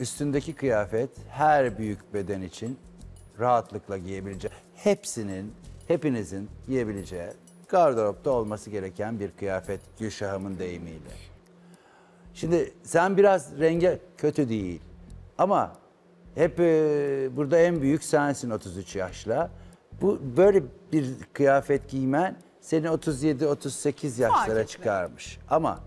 üstündeki kıyafet her büyük beden için rahatlıkla giyebileceği, hepsinin, hepinizin giyebileceği gardıropta olması gereken bir kıyafet Gülşah'ımın deyimiyle. Şimdi sen biraz renge kötü değil ama hep e, burada en büyük sensin 33 yaşla. Bu böyle bir kıyafet giymen seni 37-38 yaşlara çıkarmış. Ama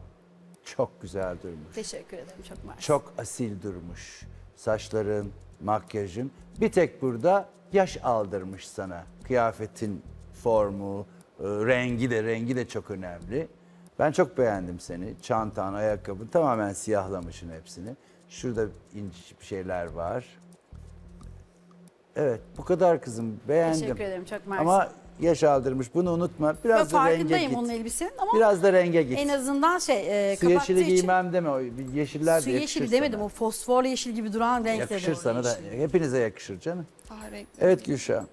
çok güzel durmuş. Teşekkür ederim çok mersi. Çok asil durmuş. Saçların, makyajın. Bir tek burada yaş aldırmış sana. Kıyafetin formu, e, rengi de rengi de çok önemli. Ben çok beğendim seni. Çantan, ayakkabın tamamen siyahlamışsın hepsini. Şurada ince bir şeyler var. Evet bu kadar kızım beğendim. Teşekkür ederim çok mersi. Ama yaş aldırmış bunu unutma. Biraz da renge farkındayım git. onun elbisenin ama Biraz da renge git. en azından şey e, Su kapattığı yeşili için giymem deme. O yeşiller de su yakışır yeşili demedim sana. o fosforlu yeşil gibi duran renkte Yakışır sana da. yeşil. Hepinize yakışır canım. Renkli. Evet Gülşah.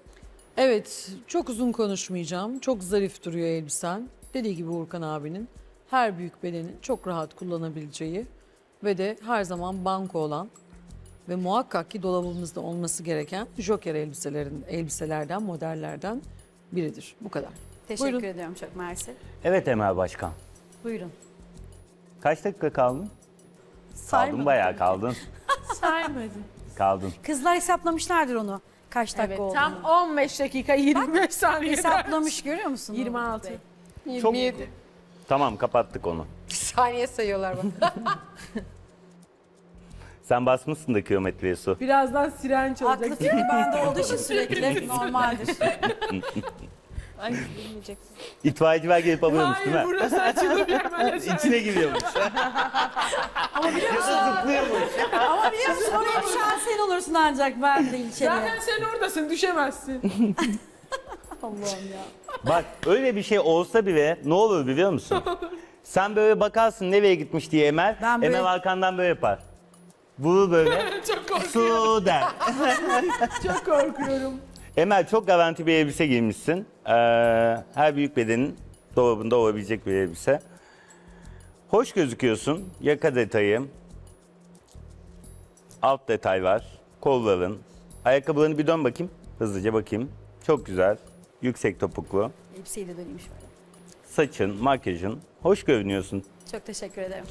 Evet, çok uzun konuşmayacağım. Çok zarif duruyor elbisen. Dediği gibi Urkan abinin her büyük bedenin çok rahat kullanabileceği ve de her zaman banko olan ve muhakkak ki dolabımızda olması gereken joker elbiselerin elbiselerden, modellerden biridir. Bu kadar. Teşekkür Buyurun. ediyorum çok mersi. Evet Emel Başkan. Buyurun. Kaç dakika kaldın? Saymadım. Kaldın bayağı kaldın. Saymadım. Kaldın. Kızlar hesaplamışlardır onu. Kaç dakika Evet, olduğunu. tam 15 dakika 25 saniye. Hesaplamış görüyor musun? 26. Çok 27. Tamam kapattık onu. Saniye sayıyorlar bana. Sen basmışsın da kilometreye su. Birazdan siren çalacak. Haklı fikri bende olduğu için sürekli normaldir. Ay bilmeyeceksin. İtfaiyeciler gelip alıyormuş değil Hayır mi? burası açılıyor böyle şey. İçine giriyormuş. Ama biliyor musun? Zıplıyormuş. Ama biliyor musun oraya düşen sen olursun ancak ben değil içeri. Zaten sen oradasın düşemezsin. Allah'ım ya. Bak öyle bir şey olsa bile ne olur biliyor musun? Sen böyle bakarsın nereye gitmiş diye Emel. Ben böyle- Emel arkandan böyle yapar. Vurur böyle. Çok korkuyorum. su der. Çok korkuyorum. Emel çok garanti bir elbise giymişsin. Ee, her büyük bedenin dolabında olabilecek bir elbise. Hoş gözüküyorsun. Yaka detayı. Alt detay var. Kolların. Ayakkabılarını bir dön bakayım. Hızlıca bakayım. Çok güzel. Yüksek topuklu. Elbiseyi de döneyim şöyle. Saçın, makyajın. Hoş görünüyorsun. Çok teşekkür ederim.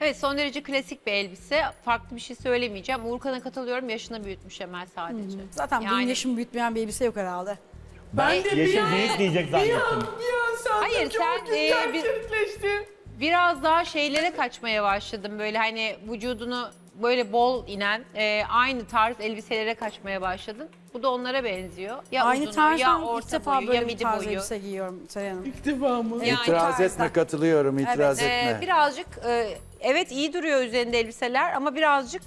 Evet son derece klasik bir elbise. Farklı bir şey söylemeyeceğim. Uğurkan'a katılıyorum. Yaşını büyütmüş Emel sadece. Zaten benim Yani- yaşımı büyütmeyen bir elbise yok herhalde. Ben de bir Yeşil an, büyük diyecek bir zannettim. an, bir an sandım Hayır, sen, e, bir-. Biraz daha şeylere kaçmaya başladım. Böyle hani vücudunu böyle bol inen e, aynı tarz elbiselere kaçmaya başladın. Bu da onlara benziyor. Ya Aynı uzunu, ya tarzdan ilk orta defa boyu, ya böyle bir midi tarz boyu. elbise giyiyorum Seren Hanım. İlk defa mı? Yani itiraz tarzda. etme katılıyorum itiraz Ee, etme. birazcık e, evet iyi duruyor üzerinde elbiseler ama birazcık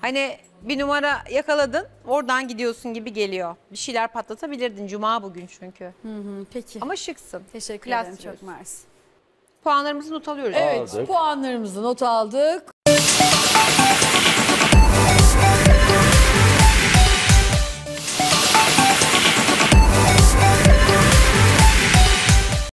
hani bir numara yakaladın oradan gidiyorsun gibi geliyor. Bir şeyler patlatabilirdin. Cuma bugün çünkü. Hı, Peki. Ama şıksın. Teşekkür Klas ederim çok mersi. Puanlarımızı not alıyoruz. Evet, Aldık. puanlarımızı not aldık.